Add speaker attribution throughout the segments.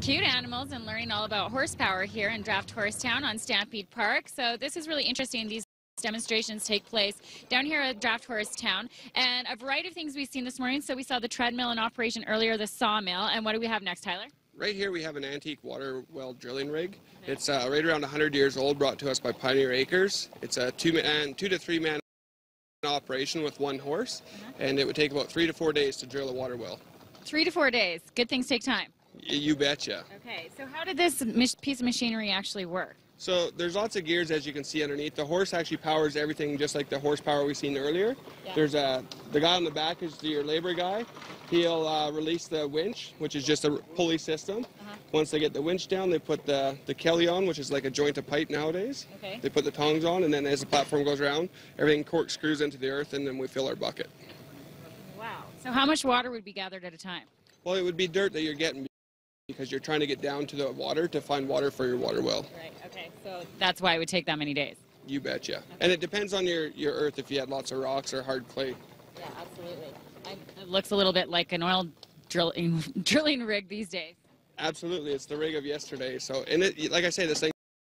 Speaker 1: cute animals and learning all about horsepower here in Draft Horse Town on Stampede Park. So this is really interesting. These demonstrations take place down here at Draft Horse Town. And a variety of things we've seen this morning. So we saw the treadmill in operation earlier, the sawmill. And what do we have next, Tyler?
Speaker 2: Right here we have an antique water well drilling rig. It's uh, right around 100 years old, brought to us by Pioneer Acres. It's a two-man, two to three-man operation with one horse, and it would take about three to four days to drill a water well.
Speaker 1: Three to four days. Good things take time.
Speaker 2: You betcha.
Speaker 1: Okay, so how did this piece of machinery actually work?
Speaker 2: So there's lots of gears as you can see underneath. The horse actually powers everything just like the horsepower we've seen earlier.
Speaker 1: Yeah.
Speaker 2: There's a the guy on the back is your labor guy. He'll uh, release the winch, which is just a pulley system.
Speaker 1: Uh-huh.
Speaker 2: Once they get the winch down, they put the the kelly on, which is like a joint of pipe nowadays.
Speaker 1: Okay.
Speaker 2: They put the tongs on, and then as the platform goes around, everything corkscrews into the earth, and then we fill our bucket.
Speaker 1: Wow. So how much water would be gathered at a time?
Speaker 2: Well, it would be dirt that you're getting because you're trying to get down to the water to find water for your water well.
Speaker 1: Right, okay. So that's why it would take that many days.
Speaker 2: You betcha. And it depends on your, your earth if you had lots of rocks or hard clay.
Speaker 1: Yeah, absolutely. It looks a little bit like an oil drilling drilling rig these days.
Speaker 2: Absolutely, it's the rig of yesterday. So, and it, like I say, this thing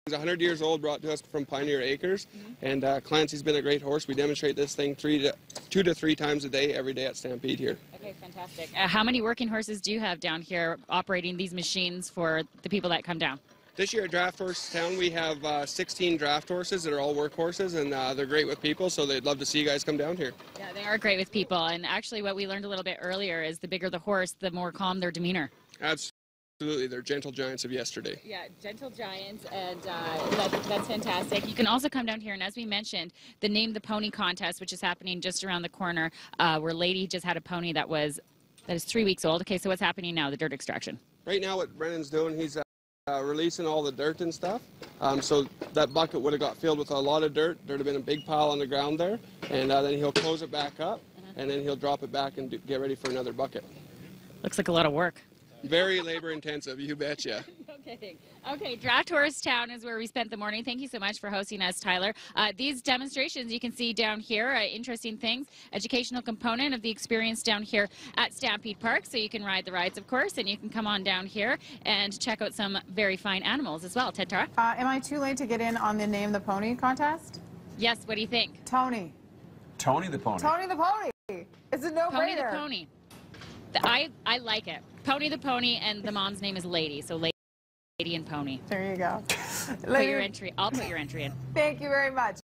Speaker 2: is 100 years old, brought to us from Pioneer Acres, and uh, Clancy's been a great horse. We demonstrate this thing three to two to three times a day, every day at Stampede here.
Speaker 1: Okay, fantastic. Uh, how many working horses do you have down here operating these machines for the people that come down?
Speaker 2: This year at Draft Horse Town, we have uh, 16 draft horses that are all work horses, and uh, they're great with people. So they'd love to see you guys come down here.
Speaker 1: Yeah, they are great with people. And actually, what we learned a little bit earlier is the bigger the horse, the more calm their demeanor.
Speaker 2: Absolutely, they're gentle giants of yesterday.
Speaker 1: Yeah, gentle giants, and uh, that, that's fantastic. You can also come down here, and as we mentioned, the Name the Pony contest, which is happening just around the corner, uh, where Lady just had a pony that was that is three weeks old. Okay, so what's happening now? The dirt extraction.
Speaker 2: Right now, what Brennan's doing, he's uh, uh, releasing all the dirt and stuff. Um, so that bucket would have got filled with a lot of dirt. There'd have been a big pile on the ground there, and uh, then he'll close it back up, and then he'll drop it back and do, get ready for another bucket.
Speaker 1: Looks like a lot of work.
Speaker 2: Very labor intensive, you betcha.
Speaker 1: No kidding. Okay, Draft Horse Town is where we spent the morning. Thank you so much for hosting us, Tyler. Uh, these demonstrations you can see down here, uh, interesting things, educational component of the experience down here at Stampede Park. So you can ride the rides, of course, and you can come on down here and check out some very fine animals as well. Ted Tara?
Speaker 3: Uh, am I too late to get in on the Name the Pony contest?
Speaker 1: Yes, what do you think?
Speaker 3: Tony.
Speaker 4: Tony the Pony.
Speaker 3: Tony the Pony. It's a no-brainer.
Speaker 1: Pony the Pony. I, I like it. Pony the Pony, and the mom's name is Lady. So Lady and Pony.
Speaker 3: There you go.
Speaker 1: Put your entry. I'll put your entry in.
Speaker 3: Thank you very much.